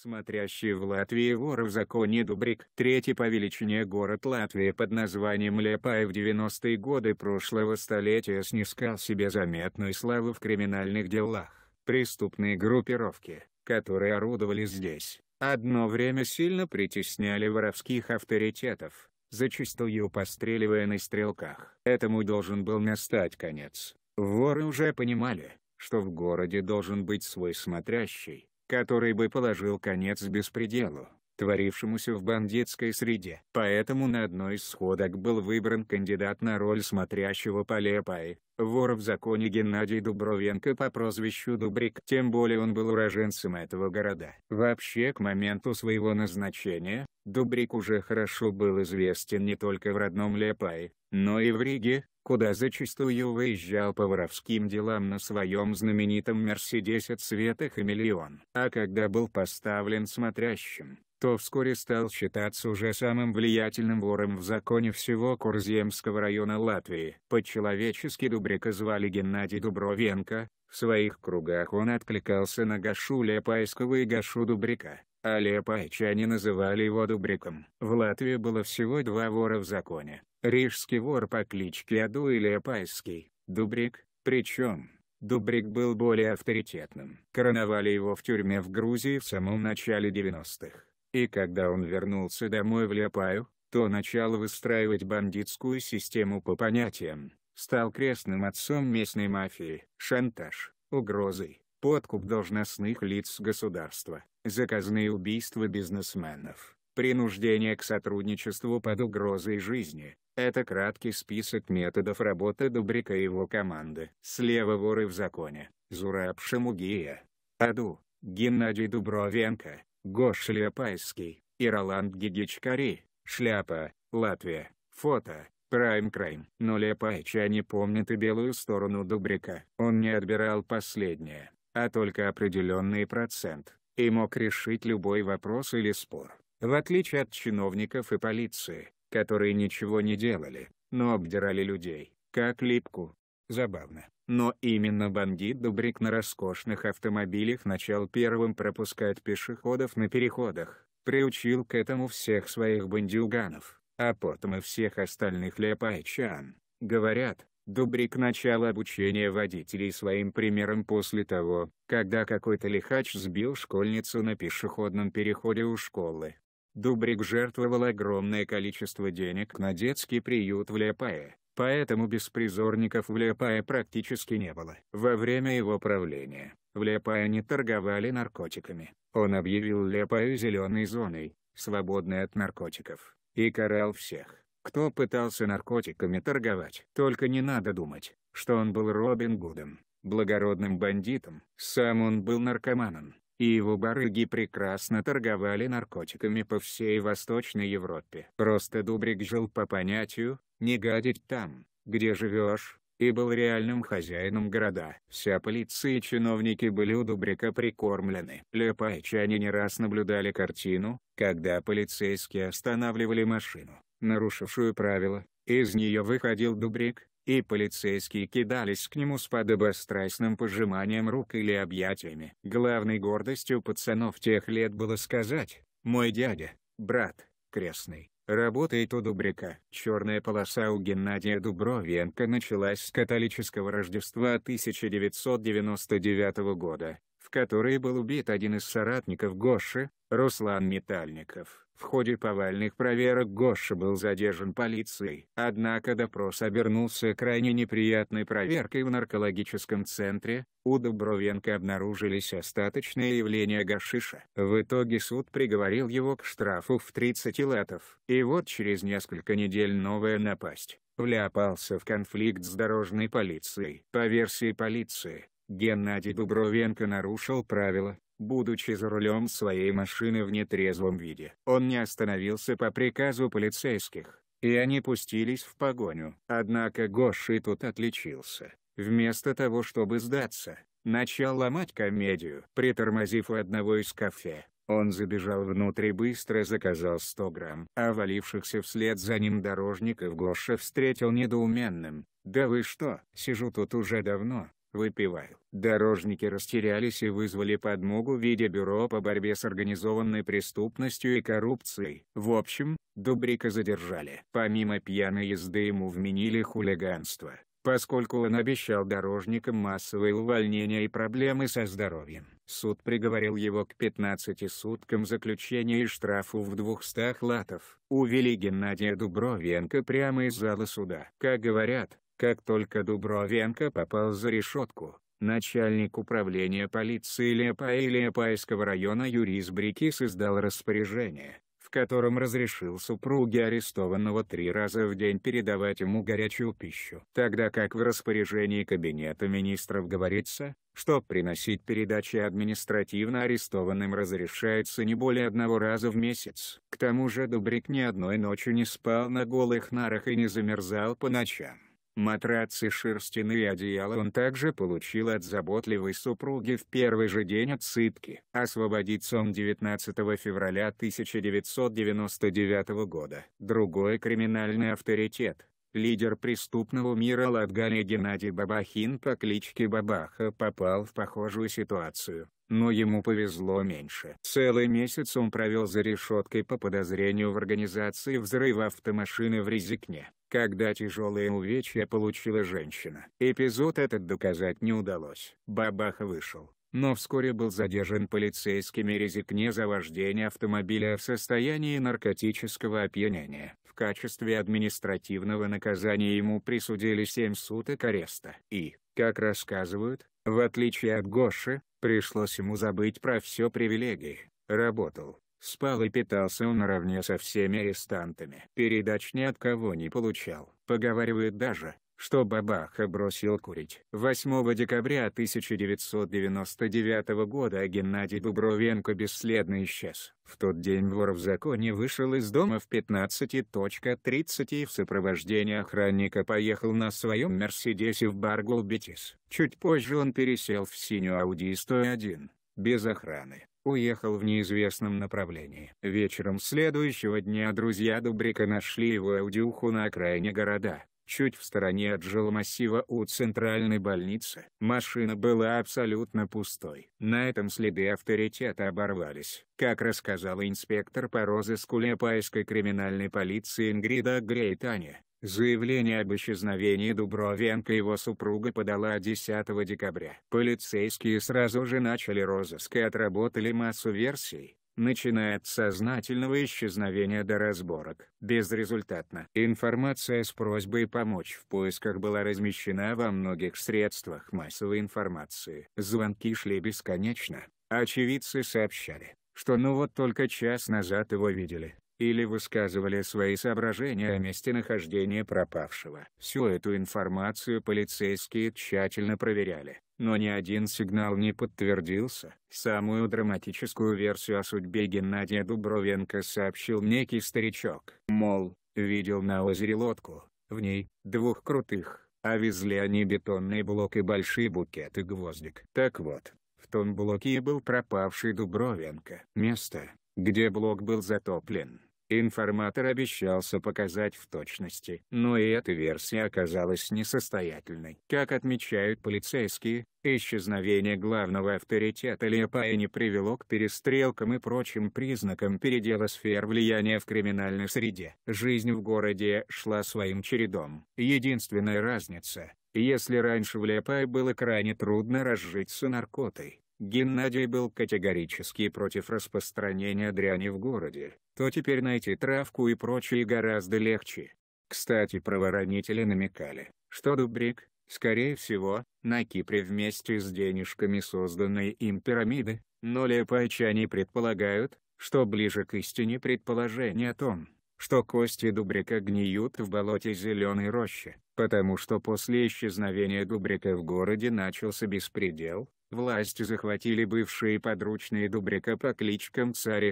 Смотрящий в Латвии вор в законе Дубрик. Третий по величине город Латвии под названием Лепай в 90-е годы прошлого столетия снискал себе заметную славу в криминальных делах. Преступные группировки, которые орудовали здесь, одно время сильно притесняли воровских авторитетов, зачастую постреливая на стрелках. Этому должен был настать конец. Воры уже понимали, что в городе должен быть свой смотрящий, который бы положил конец беспределу, творившемуся в бандитской среде. Поэтому на одной из сходок был выбран кандидат на роль смотрящего по Лепае, вор в законе Геннадий Дубровенко по прозвищу Дубрик. Тем более он был уроженцем этого города. Вообще к моменту своего назначения, Дубрик уже хорошо был известен не только в родном Лепае, но и в Риге, куда зачастую выезжал по воровским делам на своем знаменитом «Мерседесе» цвета хамелеон. А когда был поставлен смотрящим, то вскоре стал считаться уже самым влиятельным вором в законе всего Курземского района Латвии. По-человечески Дубрика звали Геннадий Дубровенко, в своих кругах он откликался на Гашу Лепайского и Гашу Дубрика, а лепайчане называли его Дубриком. В Латвии было всего два вора в законе Рижский вор по кличке Аду или Апайский, Дубрик, причем, Дубрик был более авторитетным. Короновали его в тюрьме в Грузии в самом начале 90-х. И когда он вернулся домой в Лепаю, то начал выстраивать бандитскую систему по понятиям, стал крестным отцом местной мафии, шантаж, угрозы, подкуп должностных лиц государства, заказные убийства бизнесменов, принуждение к сотрудничеству под угрозой жизни, это краткий список методов работы Дубрика и его команды. Слева воры в законе, Зураб Шамугия, Аду, Геннадий Дубровенко, Гош Лепайский, и Роланд Гигичкари, Шляпа, Латвия, фото, Прайм Крайм. Но лепайчане помнят и белую сторону Дубрика. Он не отбирал последнее, а только определенный процент, и мог решить любой вопрос или спор. В отличие от чиновников и полиции, которые ничего не делали, но обдирали людей, как липку. Забавно. Но именно бандит Дубрик на роскошных автомобилях начал первым пропускать пешеходов на переходах, приучил к этому всех своих бандюганов, а потом и всех остальных лепайчан. Говорят, Дубрик начал обучение водителей своим примером после того, когда какой-то лихач сбил школьницу на пешеходном переходе у школы. Дубрик жертвовал огромное количество денег на детский приют в Лепае, поэтому беспризорников в Лепае практически не было. Во время его правления, в Лепае не торговали наркотиками. Он объявил Лепаю зеленой зоной, свободной от наркотиков, и карал всех, кто пытался наркотиками торговать. Только не надо думать, что он был Робин Гудом, благородным бандитом. Сам он был наркоманом, и его барыги прекрасно торговали наркотиками по всей Восточной Европе. Просто Дубрик жил по понятию «не гадить там, где живешь», и был реальным хозяином города. Вся полиция и чиновники были у Дубрика прикормлены. Лепайчане не раз наблюдали картину, когда полицейские останавливали машину, нарушившую правила, из нее выходил Дубрик, и полицейские кидались к нему с подобострастным пожиманием рук или объятиями. Главной гордостью пацанов тех лет было сказать «Мой дядя, брат, крестный, работает у Дубрика». Черная полоса у Геннадия Дубровенко началась с католического Рождества 1999 года, в которой был убит один из соратников Гоши, Руслан Метальников. В ходе повальных проверок Гоша был задержан полицией. Однако допрос обернулся крайне неприятной проверкой в наркологическом центре. У Дубровенко обнаружились остаточные явления гашиша. В итоге суд приговорил его к штрафу в 30 латов. И вот через несколько недель новая напасть. Вляпался в конфликт с дорожной полицией. По версии полиции, Геннадий Дубровенко нарушил правила, будучи за рулем своей машины в нетрезвом виде. Он не остановился по приказу полицейских, и они пустились в погоню. Однако Гоши тут отличился. Вместо того чтобы сдаться, начал ломать комедию. Притормозив у одного из кафе, он забежал внутрь и быстро заказал 100 грамм. А валившихся вслед за ним дорожников Гоша встретил недоуменным. «Да вы что, сижу тут уже давно, выпиваю. Дорожники растерялись и вызвали подмогу в виде бюро по борьбе с организованной преступностью и коррупцией. В общем, Дубрика задержали. Помимо пьяной езды ему вменили хулиганство, поскольку он обещал дорожникам массовые увольнения и проблемы со здоровьем. Суд приговорил его к 15 суткам заключения и штрафу в 200 латов. Увели Геннадия Дубровенко прямо из зала суда. Как говорят, как только Дубровенко попал за решетку, начальник управления полиции Лепа и Лепайского района Юрис Брикис издал распоряжение, в котором разрешил супруге арестованного три раза в день передавать ему горячую пищу. Тогда как в распоряжении Кабинета министров говорится, что приносить передачи административно арестованным разрешается не более одного раза в месяц. К тому же Дубрик ни одной ночью не спал на голых нарах и не замерзал по ночам. Матрацы шерстяные одеяла он также получил от заботливой супруги в первый же день отсыпки. Освободится он 19 февраля 1999 года. Другой криминальный авторитет, лидер преступного мира Латгали Геннадий Бабахин по кличке Бабаха попал в похожую ситуацию но ему повезло меньше. Целый месяц он провел за решеткой по подозрению в организации взрыва автомашины в Резикне, когда тяжелые увечья получила женщина. Эпизод этот доказать не удалось. Бабаха вышел, но вскоре был задержан полицейскими Резикне за вождение автомобиля в состоянии наркотического опьянения. В качестве административного наказания ему присудили 7 суток ареста. И, как рассказывают, в отличие от Гоши, пришлось ему забыть про все привилегии. Работал, спал и питался он наравне со всеми арестантами. Передач ни от кого не получал. Поговаривают даже, что Бабаха бросил курить. 8 декабря 1999 года Геннадий Дубровенко бесследно исчез. В тот день вор в законе вышел из дома в 15.30 и в сопровождении охранника поехал на своем Мерседесе в бар Голбетис. Чуть позже он пересел в синюю Ауди 101, без охраны уехал в неизвестном направлении. Вечером следующего дня друзья Дубрика нашли его аудиуху на окраине города чуть в стороне от жилмассива у центральной больницы. Машина была абсолютно пустой. На этом следы авторитета оборвались. Как рассказала инспектор по розыску Лепайской криминальной полиции Ингрида Грейтане, Заявление об исчезновении Дубровенко его супруга подала 10 декабря. Полицейские сразу же начали розыск и отработали массу версий, начиная от сознательного исчезновения до разборок. Безрезультатно. Информация с просьбой помочь в поисках была размещена во многих средствах массовой информации. Звонки шли бесконечно. Очевидцы сообщали, что ну вот только час назад его видели, или высказывали свои соображения о месте нахождения пропавшего. Всю эту информацию полицейские тщательно проверяли, но ни один сигнал не подтвердился. Самую драматическую версию о судьбе Геннадия Дубровенко сообщил некий старичок. Мол, видел на озере лодку, в ней, двух крутых, а везли они бетонный блок и большие букеты гвоздик. Так вот, в том блоке и был пропавший Дубровенко. Место, где блок был затоплен Информатор обещался показать в точности, но и эта версия оказалась несостоятельной. Как отмечают полицейские, исчезновение главного авторитета Лепая не привело к перестрелкам и прочим признакам передела сфер влияния в криминальной среде. Жизнь в городе шла своим чередом. Единственная разница, если раньше в Лепае было крайне трудно разжиться наркотой, Геннадий был категорически против распространения дряни в городе, то теперь найти травку и прочее гораздо легче. Кстати правоохранители намекали, что Дубрик, скорее всего, на Кипре вместе с денежками созданной им пирамиды, но лепайчане предполагают, что ближе к истине предположение о том, что кости Дубрика гниют в болоте Зеленой рощи, потому что после исчезновения Дубрика в городе начался беспредел, Власти захватили бывшие подручные Дубрика по кличкам Царь